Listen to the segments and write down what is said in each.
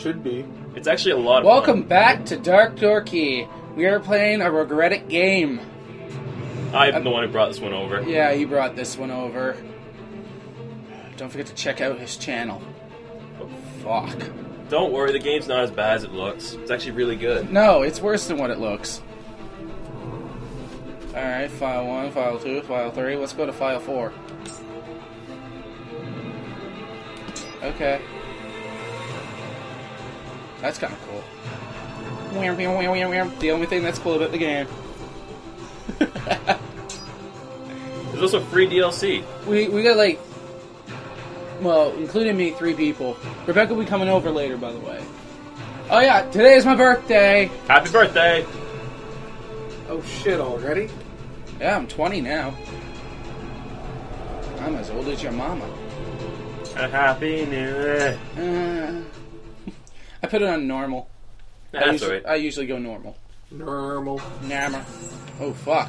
Should be. It's actually a lot of Welcome back to Dark Door Key. We are playing a regretted game. I'm uh, the one who brought this one over. Yeah, he brought this one over. Don't forget to check out his channel. Fuck. Don't worry, the game's not as bad as it looks. It's actually really good. No, it's worse than what it looks. Alright, file 1, file 2, file 3. Let's go to file 4. Okay. That's kind of cool. The only thing that's cool about the game. There's also free DLC. We we got like, well, including me, three people. Rebecca will be coming over later, by the way. Oh yeah, today is my birthday. Happy birthday! Oh shit! Already? Yeah, I'm 20 now. I'm as old as your mama. A happy new year. Uh, I put it on normal. I That's usually, alright. I usually go normal. Normal. Normal. Oh fuck.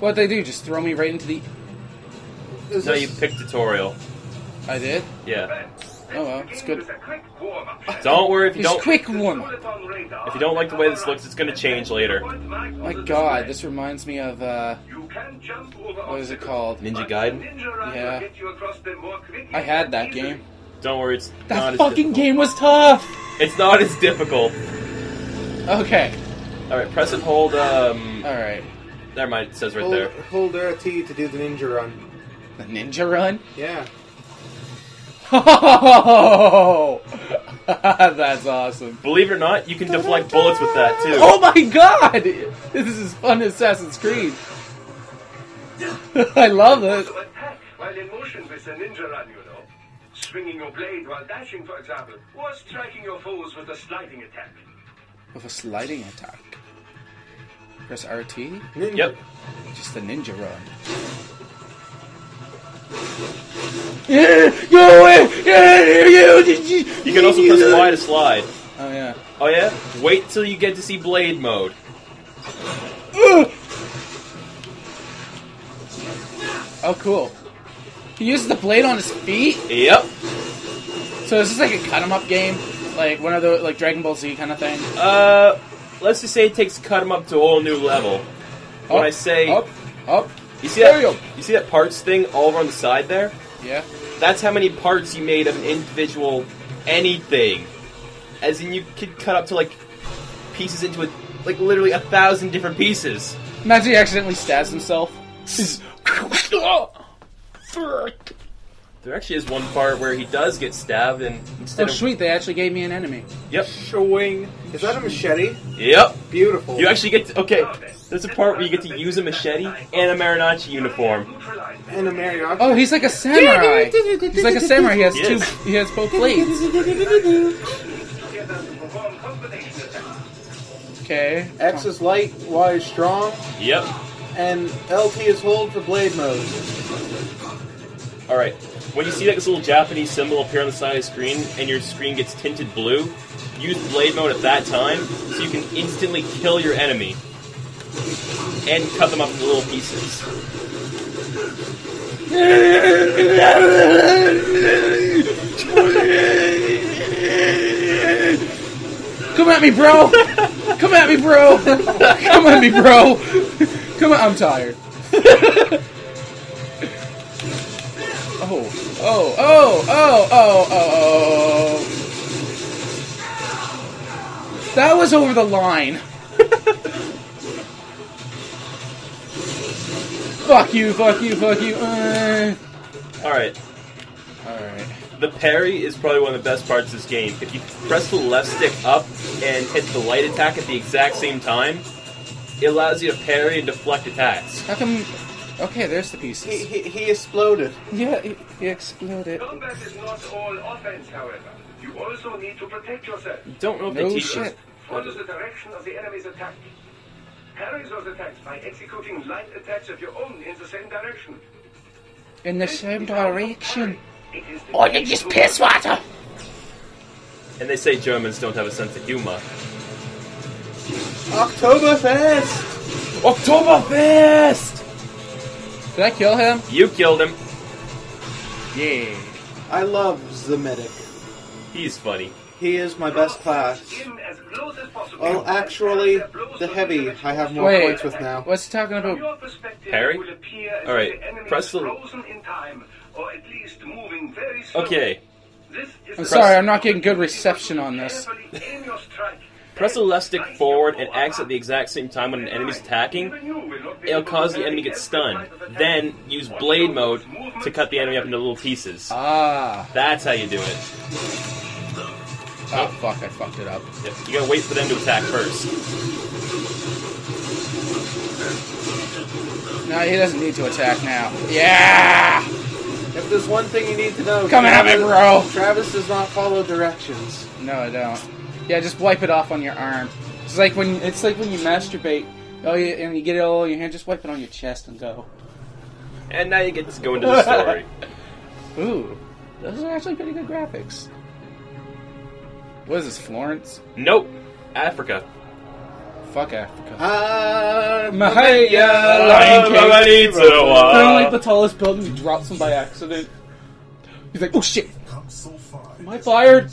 What'd they do? Just throw me right into the. Is No, this- you pick tutorial. I did. Yeah. Oh well, it's good. Don't worry if you Just don't quick one. if you don't like the way this looks, it's gonna change later. My God, this reminds me of uh, what is it called? Ninja Gaiden. Yeah. I had that game. Don't worry, it's not That as fucking difficult. game was tough. It's not as difficult. Okay. All right, press and hold. Um, All right. never mind. It says right hold, there. hold RT to do the ninja run. The ninja run. Yeah. Oh, that's awesome. Believe it or not, you can deflect bullets with that too. Oh my god! This is as fun as Assassin's Creed. I love it. Also attack while in motion with the ninja run, you know. Swinging your blade while dashing, for example, or striking your foes with a sliding attack. With a sliding attack. Press RT. Ninja. Yep. Just the ninja run. Yeah, go away! Yeah, you, you, You can also press Y to slide. Oh yeah. Oh yeah? Wait till you get to see blade mode. Oh cool. He uses the blade on his feet. Yep. So this is this like a cut 'em up game, like one of the like Dragon Ball Z kind of thing? Uh, let's just say it takes cut him up to a whole new level. When Up, I say up, up. you see that Damn. you see that parts thing all over on the side there? Yeah. That's how many parts you made of an individual anything. As in, you could cut up to like pieces into a, like literally a thousand different pieces. Imagine he accidentally stabs himself. There actually is one part where he does get stabbed, and instead oh of sweet, they actually gave me an enemy. yep, Showing. Is that a machete? yep, Beautiful. you actually get to, okay. There's a part where you get to use a machete and a Marinacci uniform. and a mariachi. Oh, he's like a samurai. He's like a samurai. He has He two. is. He has both blades. Together to perform combination attacks. Okay. X is light, Y is strong, Yep. and LT is hold for blade mode. All right. When you see like this little Japanese symbol appear on the side of the screen, and your screen gets tinted blue, use blade mode at that time, so you can instantly kill your enemy and cut them up into little pieces. Come at me, bro. Come at me, bro. Come at me, bro. Come on. I'm tired. oh. Oh. Oh. Oh. Oh. Oh. Oh. That was over the line. fuck you. Fuck you. Fuck you. Uh. All right. All right. The parry is probably one of the best parts of this game. If you press the left stick up and hit the light attack at the exact same time, it allows you to parry and deflect attacks. How come? Okay, there's the He, pieces. he, he he exploded. Yeah, he, he exploded. Combat is not all offense, however. You also need to protect yourself. Don't know if they No teach shit. Follow the direction of the enemy's attack. Parry those attacks by executing light attacks of your own in the same direction. In the same direction. It is the Oh, you just piss water. And they say Germans don't have a sense of humor. Oktoberfest! Oktoberfest! Did I kill him? You killed him. Yeah. I love the medic. He's funny. He is my best class. In as close as possible. Well, actually, the heavy I have more Wait. points with now. What's he talking about? Harry? it will appear as All right, if the enemy press the- frozen in time, or at least moving very. Okay, I'm the- sorry, I'm not getting good reception on this. Carefully aim your strike. press the left stick forward and X at the exact same time when an enemy's attacking. Even you will not be It'll cause the enemy to get stunned. every type of Then use blade mode to cut the enemy up into little pieces. Ah. That's how you do it. Oh, fuck, I fucked it up. Yep, You gotta wait for them to attack first. No, he doesn't need to attack now. Yeah! If there's one thing you need to know, Come at me, bro! Travis does not follow directions. No, I don't. Yeah, just wipe it off on your arm. It's like when it's like when you masturbate. Oh, yeah, and you get it all in your hand. Just wipe it on your chest and go. And now you get to go into the story. Ooh, those are actually pretty good graphics. What is this, Florence? nope. Africa. Fuck Africa. Ah, Mahaya, Lion King. Kind of like the tallest building, he drops him by accident. He's like, oh shit, Come so far. am I fired?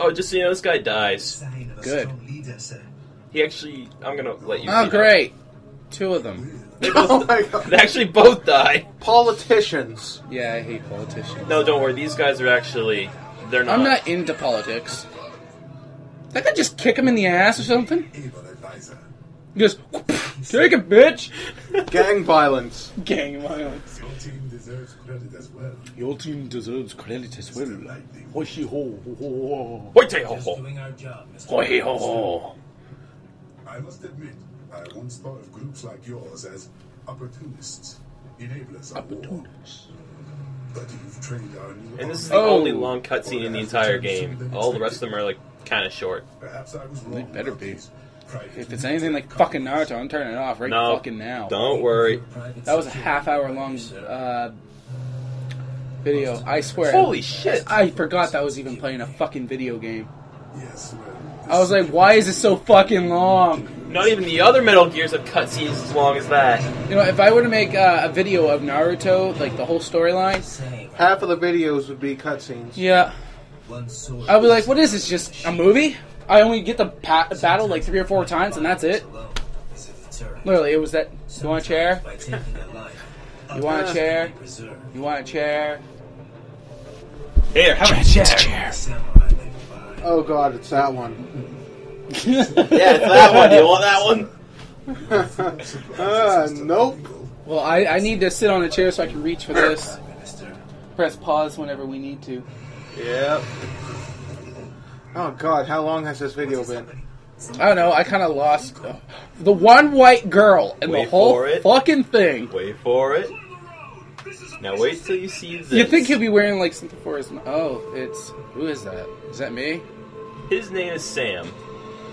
Oh, just so you know, this guy dies. Sign of a Good. strong leader, sir. He actually, I'm gonna let you. Oh, see great. Two of them. They Oh my god. they actually both die. Politicians. Yeah, I hate politicians. No, don't worry. These guys are actually, they're not. I'm not into politics. I could just kick him in the ass or something. Able advisor. He goes, take it, bitch! Gang violence. Gang violence. Your team deserves credit as well. Your team deserves credit as well. Lightning. Hoi ho ho ho Wait, hey, ho, ho. Doing our job, Mr. Hoi ho ho. I must admit, I once thought of groups like yours as opportunists, enablers of war. Opportunists. But you've trained our new And this is the Oh. only long cutscene in the entire game. All the rest of them are like kind of short. Perhaps I was wrong. They better be. about these private If it's anything like fucking Naruto, I'm turning it off right No, fucking now. Don't worry. That was a half hour long uh, video. I swear. Holy shit! I forgot that I was even playing a fucking video game. Yes, I was like, why is it so fucking long? Not even the other Metal Gears have cutscenes as long as that. You know, if I were to make uh, a video of Naruto, like the whole storyline, Half of the videos would be cutscenes. yeah, I'd be like, what is this? Just a movie? I only get the pa- battle like three or four times, and that's it. Literally, it was that. You want a chair? You want a chair? You want a chair? Here, have a chair. Oh god, it's that one. Yeah, it's that one. Do You want that one? uh, nope. Well, I, I need to sit on a chair so I can reach for this. Press pause whenever we need to. Yep. Oh god, how long has this video been? I don't know. I kind of lost uh, the one white girl and the whole for it. fucking thing. Wait for it. Now wait till you see this. You think he'll be wearing like something for his? Oh, it's who is that? Is that me? His name is Sam,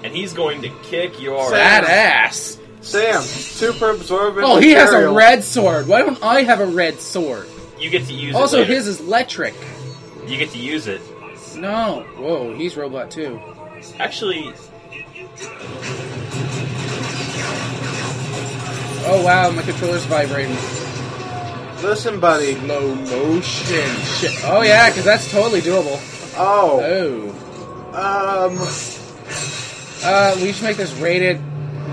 and he's going to kick your Sam. ass. Ass. Sam, super absorbent. Oh, he has a material. red sword. Why don't I have a red sword? You get to use Also, it. later. his is electric. You get to use it. No. Whoa, he's robot too. Actually, Oh wow, my controller's vibrating. Listen, buddy. Slow motion. Shit. Oh yeah, because that's totally doable. Oh, Oh. um, Uh, we should make this rated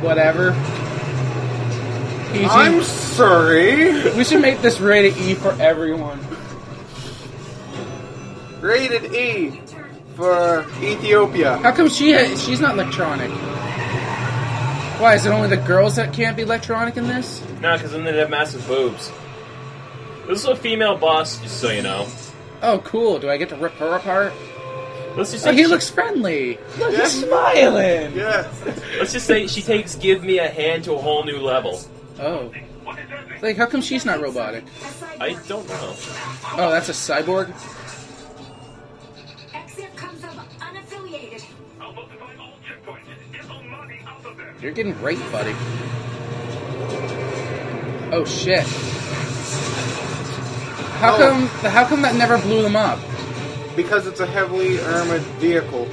whatever. PG. I'm sorry. We should make this rated E for everyone. Rated E for Ethiopia. How come she ha- she's not electronic? Why is it only the girls that can't be electronic in this? no, because then they'd have massive boobs. This is a female boss, just so you know. Oh, cool. Do I get to rip her apart? Let's just Oh, say he she- looks friendly. Look, Yeah. he's smiling. Yeah. Let's just say she takes "Give Me a Hand" to a whole new level. Oh, like how come she's not robotic? I don't know. Oh, that's a cyborg. You're getting raped, buddy. Oh shit. How Oh. come? How come that never blew them up? Because it's a heavily armored vehicle.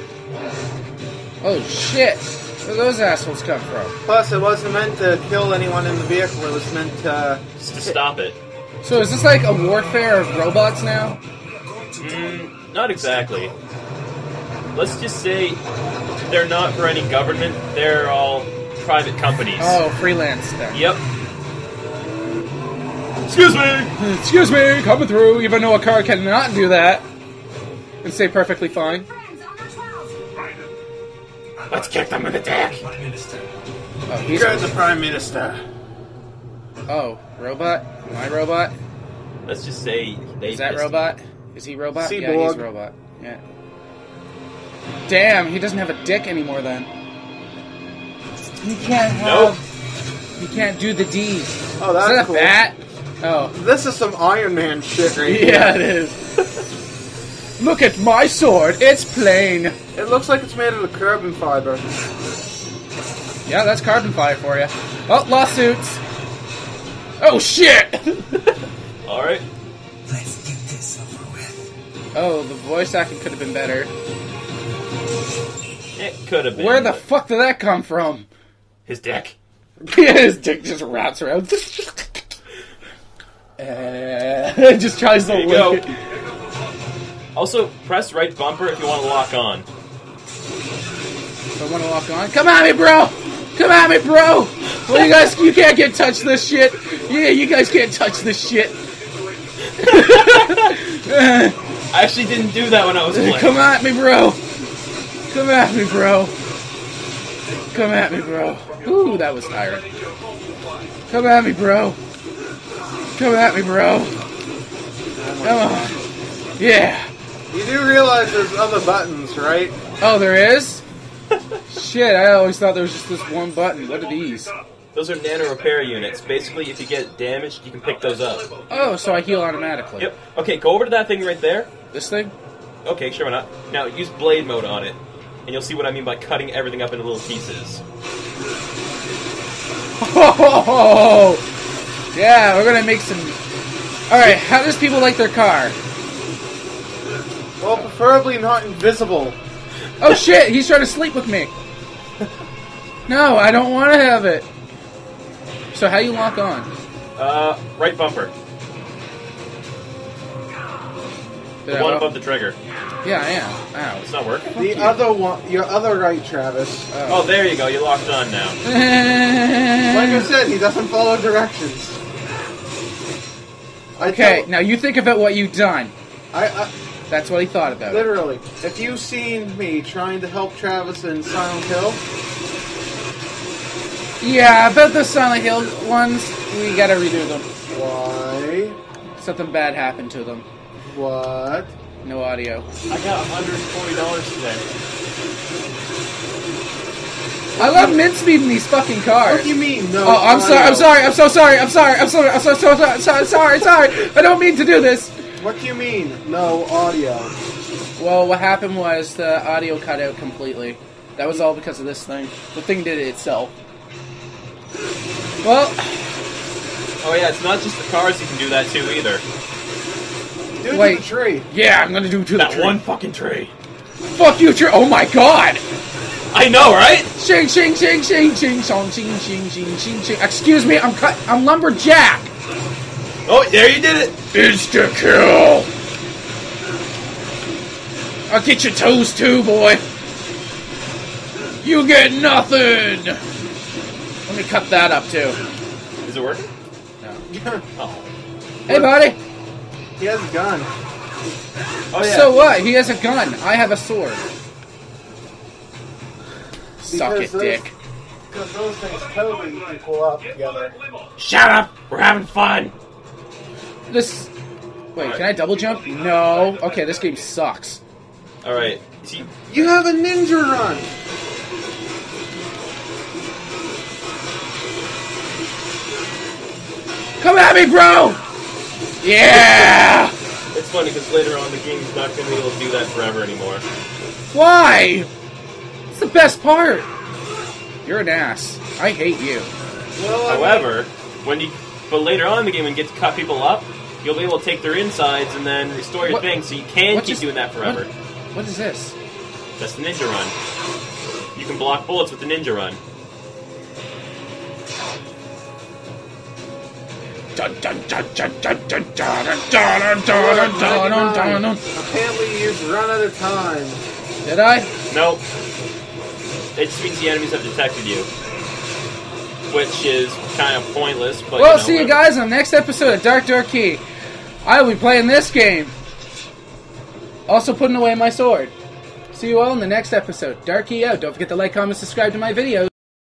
Oh shit! Where those assholes come from? Plus, it wasn't meant to kill anyone in the vehicle. It was meant to. Just to stop it. So is this like a warfare of robots now? Mm, not exactly. let's just say they're not for any government. They're all private companies. Oh, freelance then. Yep. Excuse me. Excuse me, coming through, even though a car cannot do that. And stay perfectly fine. Friends on the 12. Let's kick them in the dick. Oh, he's You're the Prime Minister. Oh, robot? My robot? Let's just say they Is that pissed- robot? Is he robot? Yeah, he's robot. Yeah. Damn, he doesn't have a dick anymore then. He can't Nope. have. He can't do the D. Oh, Is that's that a cool. bat? Oh. This is some Iron Man shit right Yeah, here. it is. Look at my sword. It's plain. It looks like it's made out of carbon fiber. Yeah, that's carbon fiber for you. Oh, lawsuits. Oh shit! All right. Let's get this over with. oh, the voice acting could have been better. It could have been. Where the fuck did that come from? His dick. Yeah, his dick just wraps around. Uh, just tries to lick go. Also, press right bumper if you want to lock on. I want to lock on. Come at me, bro! Come at me, bro! Well, you guys, you can't get touch this shit. Yeah, you guys can't touch this shit. I actually didn't do that when I was playing. Come at me, bro! Come at me, bro! Come at me, bro! Ooh, that was tiring. Come at me, bro! Come at me, bro! Come on! Yeah! You do realize there's other buttons, right? Oh, there is? Shit, I always thought there was just this one button. What are these? Those are nano repair units. Basically, if you get damaged, you can pick those up. Oh, so I heal automatically. Yep. Okay, go over to that thing right there. This thing? Okay, sure, why not? Now, use blade mode on it, and you'll see what I mean by cutting everything up into little pieces. Oh! Yeah, we're gonna make some. Alright, how does people like their car? Well, preferably not invisible. Oh shit, he's trying to sleep with me! No, I don't want to have it! So, how you lock on? Uh, right bumper. The one above the trigger. Yeah, I am. Ow. It's not working. The other one, your other right, Travis. Oh, there you go. You're locked on now. Like I said, he doesn't follow directions. I okay, tell- now you think about what you've done. I, I That's what he thought about it. literally, if you've seen me trying to help Travis in Silent Hill, Yeah, about the Silent Hill ones, we gotta redo them. why? Something bad happened to them. What? No audio. I got $140 today. I love mincemeat in these fucking cars. What do you mean? No. Oh, I'm sorry. I'm sorry. I'm so sorry. I'm sorry. I'm sorry. I'm so so so so sorry. Sorry. I don't mean to do this. What do you mean? No audio. Well, what happened was the audio cut out completely. That was all because of this thing. The thing did it itself. Well, Oh, yeah, it's not just the cars you can do that to either. Dude, Wait. the tree. yeah, I'm gonna do to the That tree. one fucking tree. Fuck you, tree. Oh my god. I know, right? Shing, shing, shing, shing, shing, shong, shing, shing, shing, shing, shing. Excuse me, I'm cut. I'm lumberjack. Oh, there you did it. Insta kill. I'll get your toes too, boy. You get nothing. Let me cut that up too. Is it working? No. Oh. Hey, buddy. He has a gun. Oh, yeah. So what? He has a gun. I have a sword. Suck it, those- dick. Because those things totally equal up together. Shut up. We're having fun. This. Wait, can I double jump? No. Okay, this game sucks. All right. See, You have a ninja run. Come at me, bro. Yeah. it's funny because later on the game's not going to be able to do that forever anymore. Why? It's the best part. You're an ass. I hate you. Well, I mean, However, when you but later on in the game when you get to cut people up, you'll be able to take their insides and then restore your What- thing, so you can what keep just- doing that forever. What, what is this? That's the ninja run. You can block bullets with the ninja run. Apparently you use run out of time. Did I? Nope. It just means the enemies have detected you. Which is kind of pointless, but. well, you know, see you whatever. guys on the next episode of Dark Dark Key. I will be playing this game. Also putting away my sword. See you all in the next episode. Dark Key out. Don't forget to like, comment, subscribe to my videos.